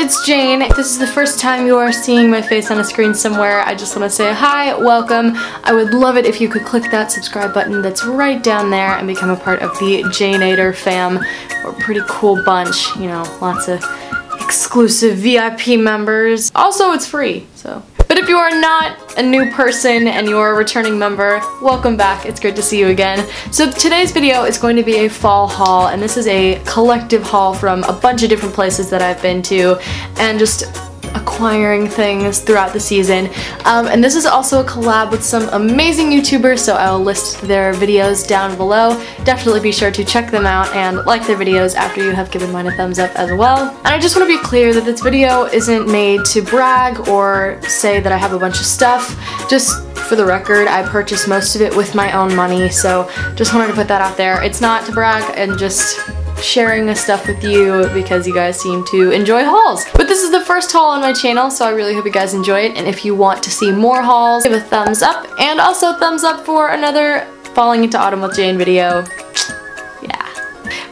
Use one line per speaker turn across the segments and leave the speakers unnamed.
it's Jane. If this is the first time you are seeing my face on a screen somewhere, I just want to say hi, welcome. I would love it if you could click that subscribe button that's right down there and become a part of the Janeator fam. We're a pretty cool bunch, you know, lots of exclusive VIP members. Also, it's free, so. But if you are not a new person and you are a returning member, welcome back. It's great to see you again. So today's video is going to be a fall haul and this is a collective haul from a bunch of different places that I've been to and just acquiring things throughout the season. Um, and this is also a collab with some amazing YouTubers, so I'll list their videos down below. Definitely be sure to check them out and like their videos after you have given mine a thumbs up as well. And I just want to be clear that this video isn't made to brag or say that I have a bunch of stuff. Just for the record, I purchased most of it with my own money, so just wanted to put that out there. It's not to brag and just sharing this stuff with you because you guys seem to enjoy hauls. But this is the first haul on my channel, so I really hope you guys enjoy it. And if you want to see more hauls, give a thumbs up. And also thumbs up for another Falling into Autumn with Jane video. Yeah.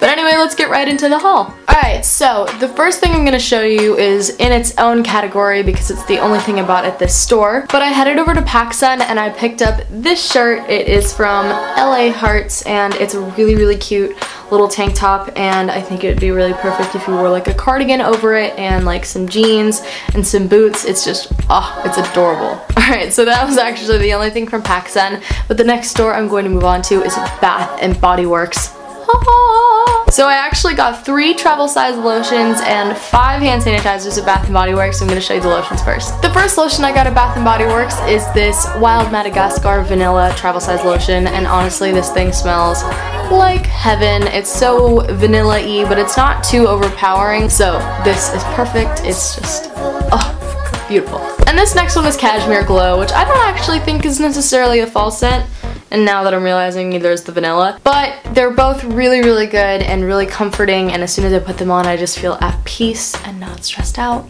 But anyway, let's get right into the haul. Alright, so the first thing I'm going to show you is in its own category because it's the only thing I bought at this store. But I headed over to PacSun and I picked up this shirt. It is from LA Hearts and it's really, really cute little tank top and I think it would be really perfect if you wore like a cardigan over it and like some jeans and some boots. It's just, oh, it's adorable. Alright, so that was actually the only thing from PacSun, but the next store I'm going to move on to is Bath and Body Works. So I actually got three travel size lotions and five hand sanitizers at Bath & Body Works. So I'm going to show you the lotions first. The first lotion I got at Bath & Body Works is this Wild Madagascar Vanilla travel size lotion and honestly this thing smells like heaven. It's so vanilla-y but it's not too overpowering so this is perfect. It's just, oh, beautiful. And this next one is Cashmere Glow which I don't actually think is necessarily a fall scent and now that I'm realizing neither is the vanilla. But they're both really, really good and really comforting, and as soon as I put them on, I just feel at peace and not stressed out.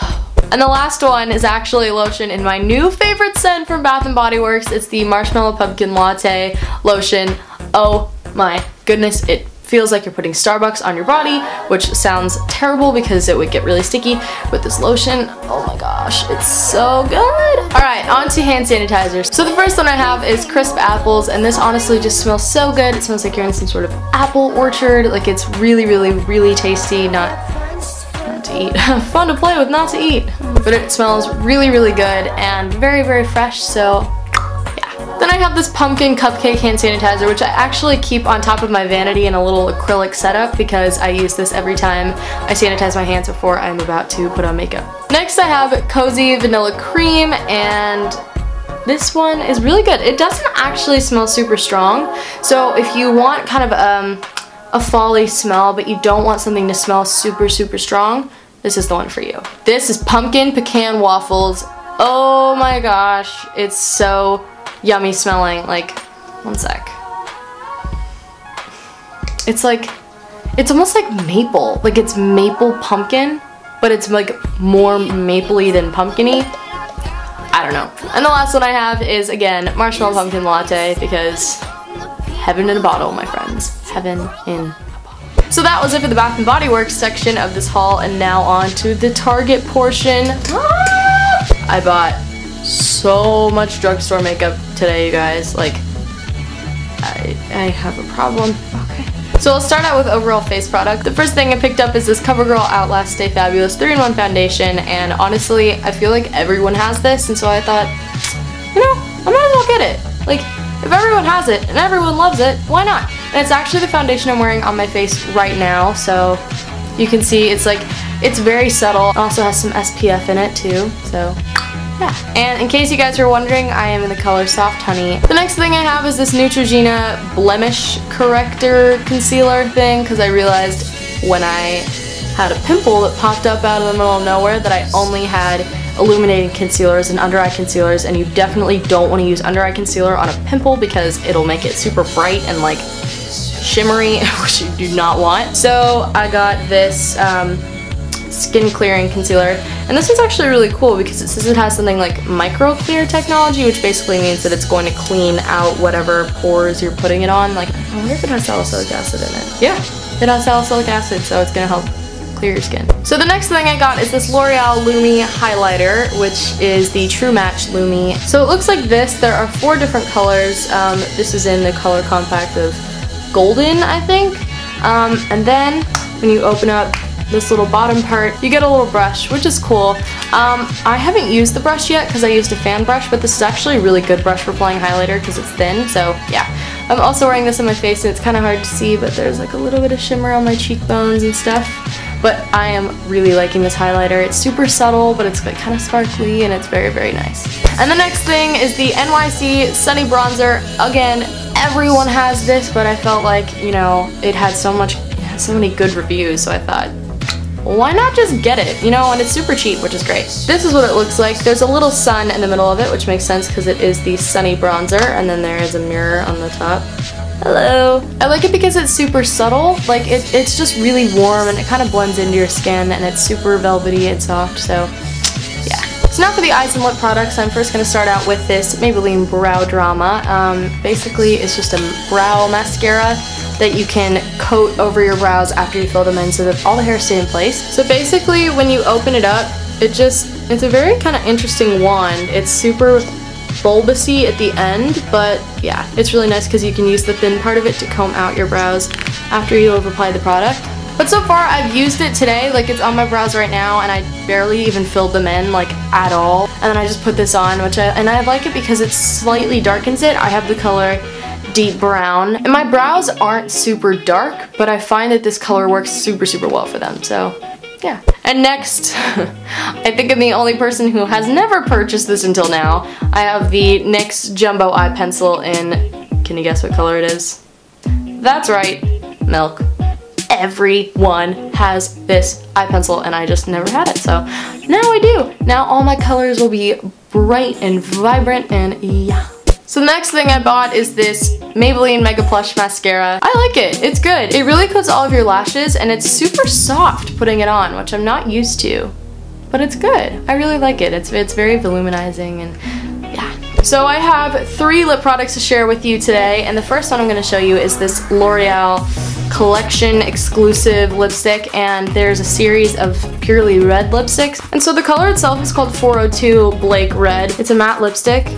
And the last one is actually a lotion in my new favorite scent from Bath & Body Works. It's the Marshmallow Pumpkin Latte lotion. Oh my goodness, it feels like you're putting Starbucks on your body, which sounds terrible because it would get really sticky. With this lotion, oh my gosh, it's so good. All right, on to hand sanitizers. So the first one I have is Crisp Apples, and this honestly just smells so good. It smells like you're in some sort of apple orchard. Like it's really, really, really tasty, not to eat. Fun to play with, not to eat. But it smells really, really good and very, very fresh, so I have this pumpkin cupcake hand sanitizer, which I actually keep on top of my vanity in a little acrylic setup because I use this every time I sanitize my hands before I'm about to put on makeup. Next I have Cozy Vanilla Cream and this one is really good. It doesn't actually smell super strong, so if you want kind of um, a folly smell but you don't want something to smell super, super strong, this is the one for you. This is Pumpkin Pecan Waffles. Oh my gosh, it's so yummy smelling. Like, one sec. It's like, it's almost like maple. Like it's maple pumpkin, but it's like more mapley than pumpkiny. I don't know. And the last one I have is, again, marshmallow pumpkin latte because heaven in a bottle, my friends. Heaven in so that was it for the Bath & Body Works section of this haul, and now on to the Target portion. Ah! I bought so much drugstore makeup today, you guys. Like, I, I have a problem. Okay. So I'll start out with overall face product. The first thing I picked up is this CoverGirl Outlast Stay Fabulous 3-in-1 foundation, and honestly, I feel like everyone has this, and so I thought, you know, I might as well get it. Like, if everyone has it, and everyone loves it, why not? And it's actually the foundation I'm wearing on my face right now, so you can see it's like, it's very subtle. It also has some SPF in it too, so yeah. And in case you guys are wondering, I am in the color Soft Honey. The next thing I have is this Neutrogena Blemish Corrector Concealer thing because I realized when I had a pimple that popped up out of the middle of nowhere that I only had illuminating concealers and under eye concealers and you definitely don't want to use under eye concealer on a pimple because it'll make it super bright and like shimmery which you do not want. So I got this um, skin clearing concealer. And this one's actually really cool because it says it has something like micro clear technology, which basically means that it's going to clean out whatever pores you're putting it on. Like, I wonder if it has salicylic acid in it. Yeah, it has salicylic acid, so it's gonna help clear your skin. So the next thing I got is this L'Oreal Lumi highlighter, which is the True Match Lumi. So it looks like this. There are four different colors. Um, this is in the color compact of golden, I think. Um, and then when you open up this little bottom part, you get a little brush, which is cool. Um, I haven't used the brush yet because I used a fan brush, but this is actually a really good brush for applying highlighter because it's thin, so yeah. I'm also wearing this on my face and it's kind of hard to see, but there's like a little bit of shimmer on my cheekbones and stuff. But I am really liking this highlighter. It's super subtle, but it's like kind of sparkly and it's very, very nice. And the next thing is the NYC Sunny Bronzer. Again, everyone has this, but I felt like, you know, it had so much, it had so many good reviews, so I thought, why not just get it, you know, and it's super cheap, which is great. This is what it looks like. There's a little sun in the middle of it, which makes sense because it is the Sunny Bronzer, and then there is a mirror on the top. Hello. I like it because it's super subtle, like it, it's just really warm and it kind of blends into your skin and it's super velvety and soft, so yeah. So now for the eyes and lip products, I'm first going to start out with this Maybelline Brow Drama. Um, basically, it's just a brow mascara that you can coat over your brows after you fill them in so that all the hair stay in place. So basically when you open it up, it just, it's a very kind of interesting wand. It's super bulbousy at the end, but yeah, it's really nice because you can use the thin part of it to comb out your brows after you have applied the product. But so far I've used it today, like it's on my brows right now and I barely even filled them in like at all. And then I just put this on, which I, and I like it because it slightly darkens it. I have the color deep brown. And my brows aren't super dark, but I find that this color works super, super well for them, so yeah. And next, I think I'm the only person who has never purchased this until now. I have the NYX Jumbo Eye Pencil in, can you guess what color it is? That's right, milk. Everyone has this eye pencil and I just never had it, so now I do. Now all my colors will be bright and vibrant and yeah. So the next thing I bought is this Maybelline Mega Plush Mascara. I like it. It's good. It really coats all of your lashes and it's super soft putting it on, which I'm not used to. But it's good. I really like it. It's, it's very voluminizing and yeah. So I have three lip products to share with you today and the first one I'm going to show you is this L'Oreal collection exclusive lipstick and there's a series of purely red lipsticks and so the color itself is called 402 Blake Red. It's a matte lipstick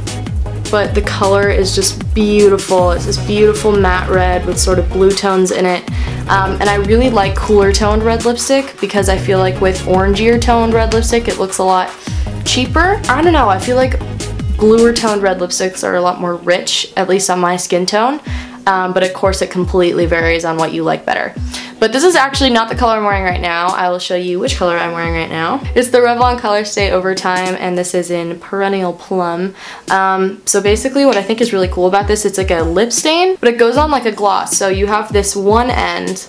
but the color is just beautiful. It's this beautiful matte red with sort of blue tones in it. Um, and I really like cooler toned red lipstick because I feel like with orangier toned red lipstick it looks a lot cheaper. I don't know, I feel like bluer toned red lipsticks are a lot more rich, at least on my skin tone. Um, but of course it completely varies on what you like better. But this is actually not the color I'm wearing right now. I will show you which color I'm wearing right now. It's the Revlon Color Stay Over Time, and this is in Perennial Plum. Um, so basically what I think is really cool about this, it's like a lip stain, but it goes on like a gloss. So you have this one end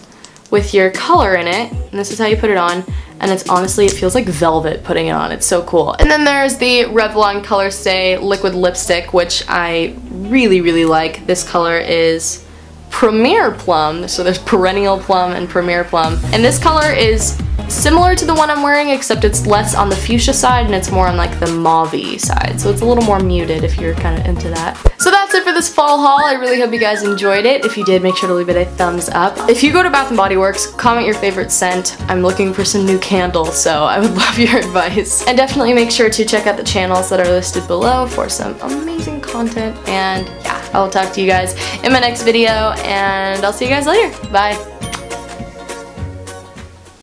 with your color in it, and this is how you put it on, and it's honestly, it feels like velvet putting it on. It's so cool. And then there's the Revlon Color Stay Liquid Lipstick, which I really, really like. This color is Premier Plum. So there's Perennial Plum and Premier Plum. And this color is similar to the one I'm wearing except it's less on the fuchsia side and it's more on like the mauve side. So it's a little more muted if you're kind of into that. So that's it for this fall haul. I really hope you guys enjoyed it. If you did, make sure to leave it a thumbs up. If you go to Bath & Body Works, comment your favorite scent. I'm looking for some new candles, so I would love your advice. And definitely make sure to check out the channels that are listed below for some amazing content. And yeah, I will talk to you guys in my next video, and I'll see you guys later. Bye.